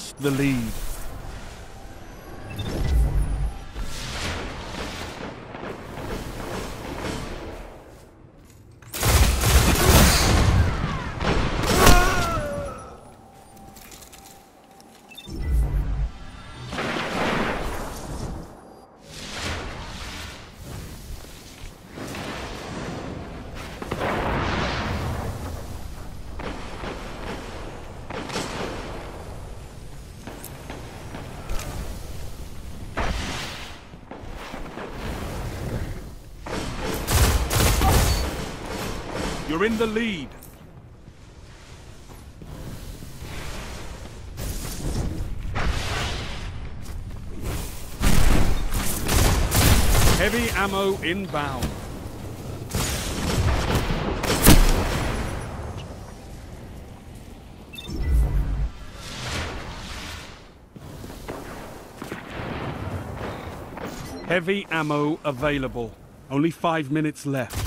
lost the lead. You're in the lead. Heavy ammo inbound. Heavy ammo available. Only five minutes left.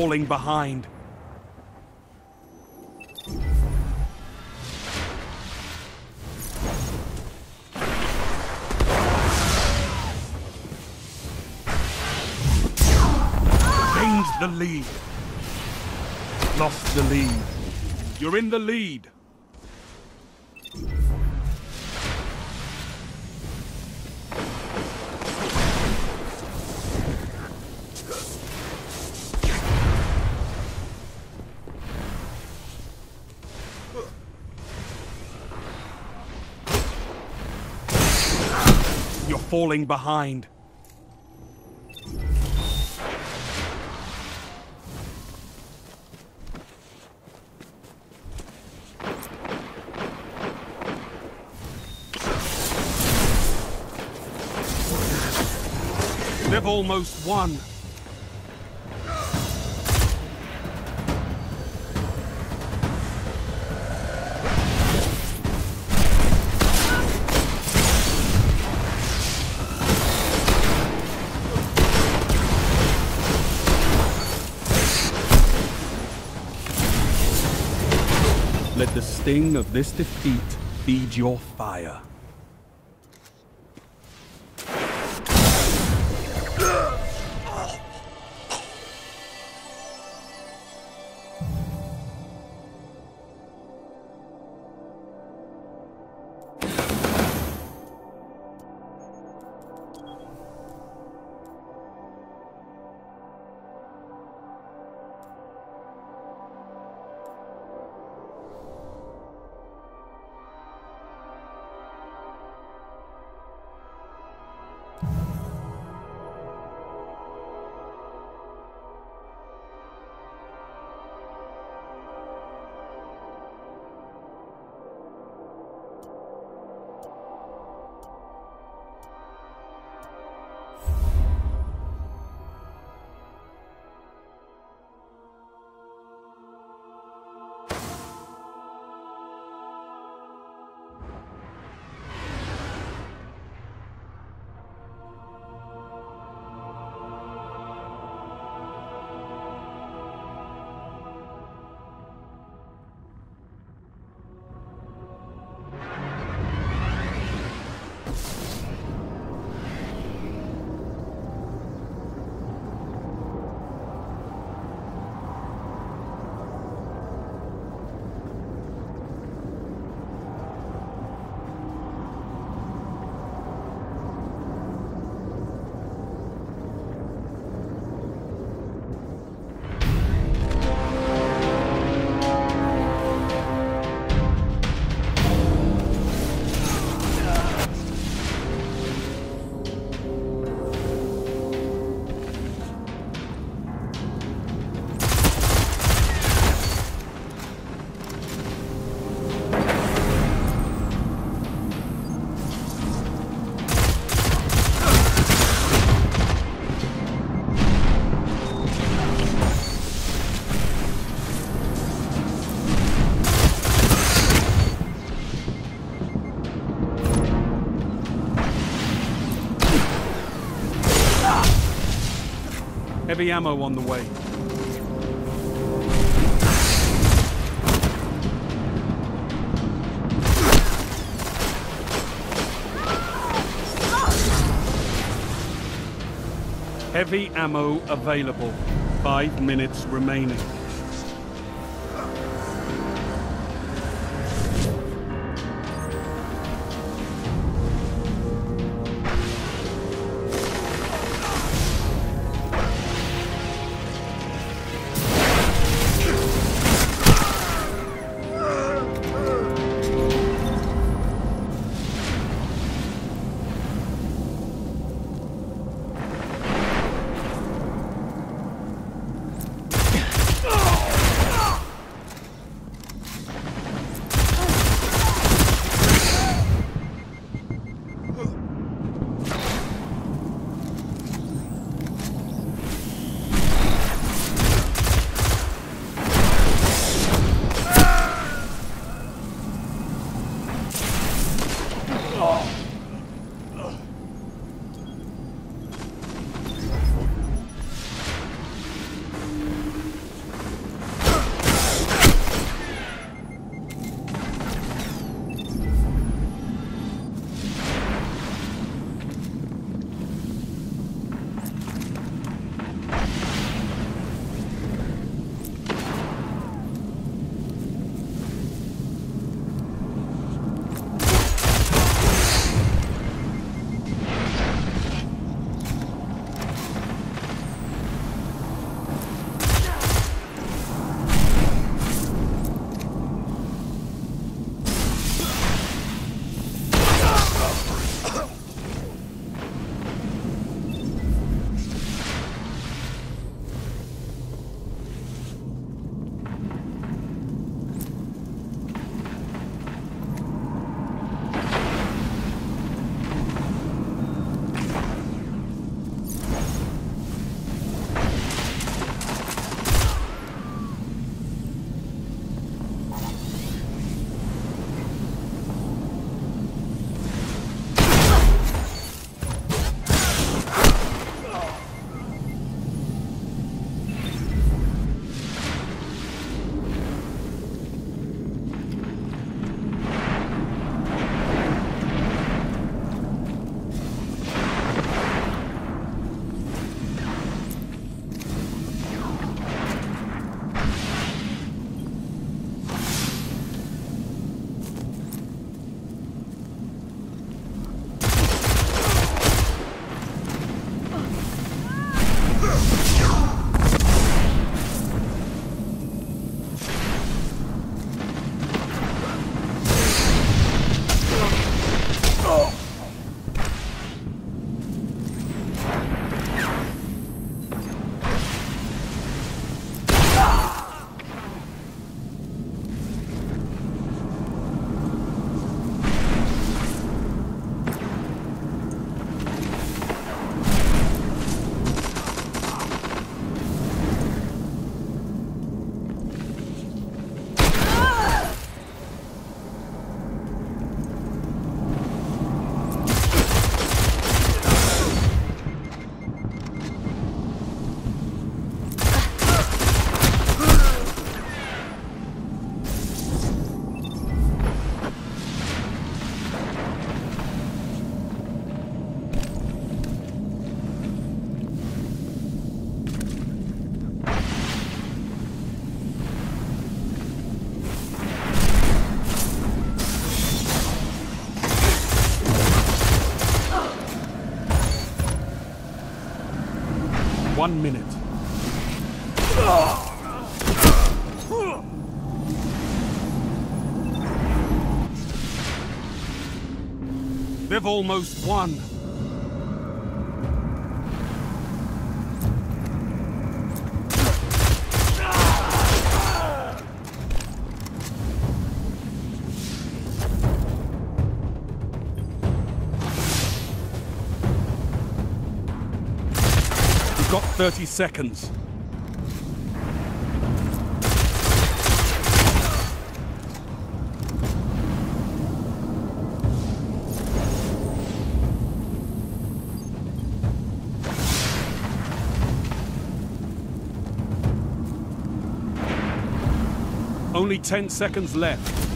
Falling behind. Gains the lead. Lost the lead. You're in the lead. Falling behind. They've almost won. Let the sting of this defeat feed your fire. Heavy ammo on the way. Heavy ammo available. Five minutes remaining. One minute. They've almost won. got 30 seconds. Only 10 seconds left.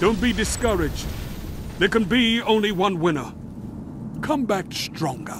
Don't be discouraged. There can be only one winner. Come back stronger.